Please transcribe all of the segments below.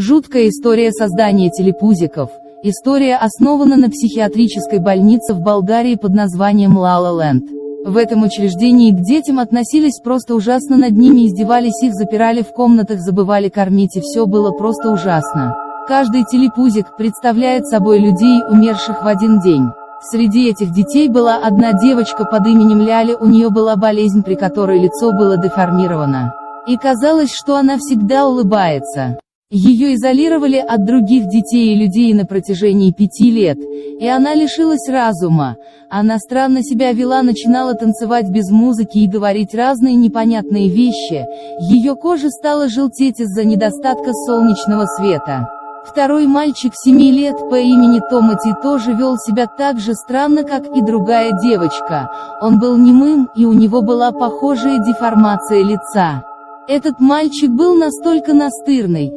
Жуткая история создания телепузиков. История основана на психиатрической больнице в Болгарии под названием Лала Ленд. В этом учреждении к детям относились просто ужасно, над ними издевались, их запирали в комнатах, забывали кормить и все было просто ужасно. Каждый телепузик представляет собой людей, умерших в один день. Среди этих детей была одна девочка под именем Ляли, у нее была болезнь, при которой лицо было деформировано. И казалось, что она всегда улыбается. Ее изолировали от других детей и людей на протяжении пяти лет, и она лишилась разума. Она странно себя вела, начинала танцевать без музыки и говорить разные непонятные вещи. Ее кожа стала желтеть из-за недостатка солнечного света. Второй мальчик семи лет по имени Томати тоже вел себя так же странно, как и другая девочка. Он был немым, и у него была похожая деформация лица. Этот мальчик был настолько настырный.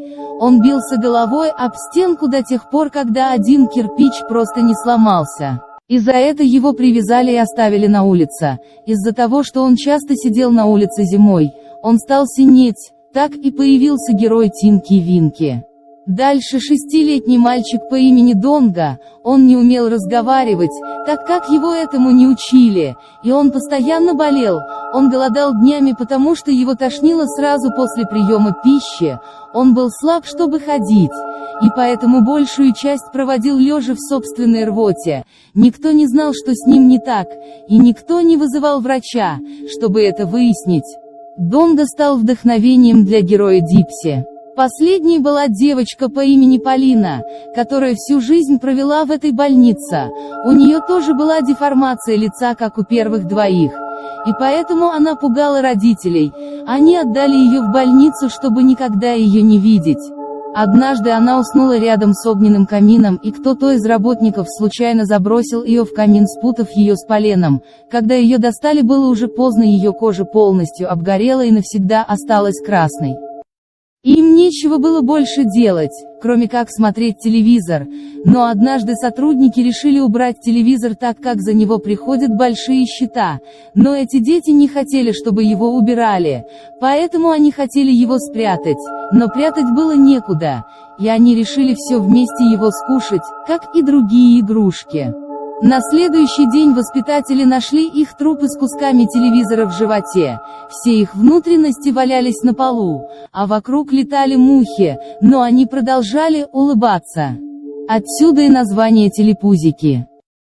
Он бился головой об стенку до тех пор, когда один кирпич просто не сломался. И за это его привязали и оставили на улице. Из-за того, что он часто сидел на улице зимой, он стал синеть. Так и появился герой Тинки Винки. Дальше шестилетний мальчик по имени Донга, он не умел разговаривать, так как его этому не учили, и он постоянно болел, он голодал днями потому что его тошнило сразу после приема пищи, он был слаб чтобы ходить, и поэтому большую часть проводил лежа в собственной рвоте, никто не знал что с ним не так, и никто не вызывал врача, чтобы это выяснить. Донга стал вдохновением для героя Дипси. Последней была девочка по имени Полина, которая всю жизнь провела в этой больнице. У нее тоже была деформация лица, как у первых двоих. И поэтому она пугала родителей. Они отдали ее в больницу, чтобы никогда ее не видеть. Однажды она уснула рядом с огненным камином, и кто-то из работников случайно забросил ее в камин, спутав ее с поленом. Когда ее достали, было уже поздно, ее кожа полностью обгорела и навсегда осталась красной. Им нечего было больше делать, кроме как смотреть телевизор, но однажды сотрудники решили убрать телевизор так как за него приходят большие счета, но эти дети не хотели чтобы его убирали, поэтому они хотели его спрятать, но прятать было некуда, и они решили все вместе его скушать, как и другие игрушки. На следующий день воспитатели нашли их трупы с кусками телевизора в животе. Все их внутренности валялись на полу, а вокруг летали мухи, но они продолжали улыбаться. Отсюда и название телепузики.